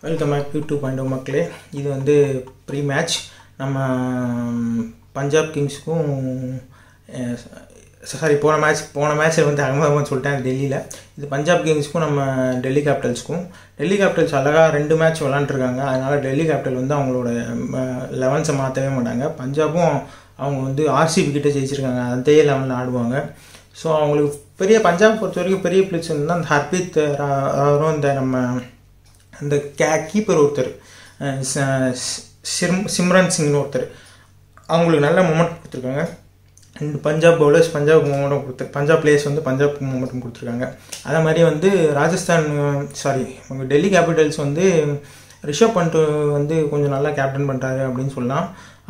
Welcome back to two point மக்களே. இது வந்து ப்ரீ மேட்ச் நம்ம பஞ்சாப் கிங்ஸுக்கும் சாரி போன மேட்ச் போன மேட்ச்சில் வந்து அகமதாபாத் சொல்லிட்டேன் டெல்லியில். இது பஞ்சாப் கிங்ஸுக்கும் நம்ம டெல்லி கேபிட்டல்ஸ்க்கும் டெல்லி கேபிட்டல்ஸ் அழகாக ரெண்டு மேட்ச் விளாண்டுருக்காங்க அதனால் டெல்லி கேபிட்டல் வந்து அவங்களோட லெவன்ஸை மாற்றவே மாட்டாங்க. பஞ்சாபும் அவங்க வந்து ஆர்சிபி கிட்டே ஜெயிச்சிருக்காங்க. அதே லெவனில் ஆடுவாங்க. ஸோ அவங்களுக்கு பெரிய பஞ்சாப் பொறுத்த வரைக்கும் பெரிய பிளிக்ஸ் வந்து அந்த ஹர்பீத் ரா- இந்த நம்ம அந்த கே கீப்பர் ஒருத்தர் சிம் சிம்ரன் சிங்னு ஒருத்தர். அவங்களுக்கு நல்ல மூமெண்ட் கொடுத்துருக்காங்க. அண்ட் பஞ்சாப் பவுலர்ஸ் பஞ்சாப் மூமெண்ட்டும் கொடுத்து பஞ்சாப் பிளேயர்ஸ் வந்து பஞ்சாப் மூமெண்ட்டும் கொடுத்துருக்காங்க. அதே மாதிரி வந்து ராஜஸ்தான் சாரி டெல்லி கேபிட்டல்ஸ் வந்து ரிஷப் பண்ட் வந்து கொஞ்சம் நல்லா கேப்டன் பண்ணுறாரு அப்படின்னு சொல்லலாம்.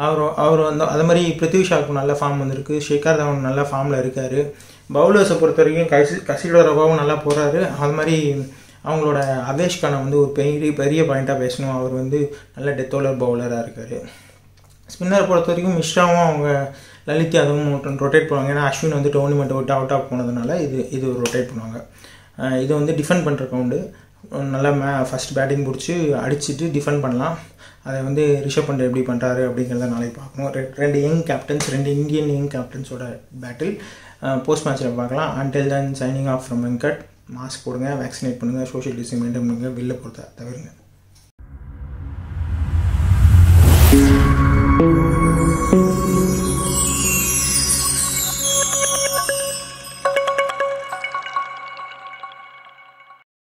அவர் அவர் வந்து அதே மாதிரி பிருத்வி ஷாக்கு நல்ல ஃபார்ம் வந்திருக்கு. ஷேகர் தவன் நல்ல ஃபார்மில் இருக்கார். பவுலர்ஸை பொறுத்த வரைக்கும் கசி கசிடோ ரவாவும் நல்லா போகிறாரு அது மாதிரி அவங்களோட அவேஷ் கண்ணை வந்து ஒரு பெரிய பெரிய பாயிண்ட்டாக பேசணும். அவர் வந்து நல்ல டெத்தோலர் பவுலராக இருக்கார். ஸ்பின்னர் பொறுத்த வரைக்கும் மிஸ்ராவும் அவங்க லலித் யாதவும் ரொட்டேட் பண்ணுவாங்க. ஏன்னா அஸ்வின் வந்து டோர்னிமெண்ட் விட்டு அவுட் ஆஃப் போனதுனால இது இது ரொட்டேட் பண்ணுவாங்க. இது வந்து டிஃபெண்ட் பண்ணுற கவுண்டு நல்லா மே ஃபஸ்ட் பேட்டிங் பிடிச்சி அடிச்சுட்டு டிஃபெண்ட் பண்ணலாம். அதை வந்து ரிஷப் பண்ட் எப்படி பண்ணுறாரு அப்படிங்கிறத நாளைக்கு பார்க்கணும். ரெண்டு யங் கேப்டன்ஸ் ரெண்டு இந்தியன் யங் கேப்டன்ஸோட பேட்டில் போஸ்ட் மேட்ச்சில் பார்க்கலாம். Until then signing off from Venkat mask போடுங்க வேக்சினேட் பண்ணுங்கள் சோஷியல் டிஸ்டன்ஸ் மெயின்டைன் பண்ணுங்கள் வெளில போகிறத தவிருங்க.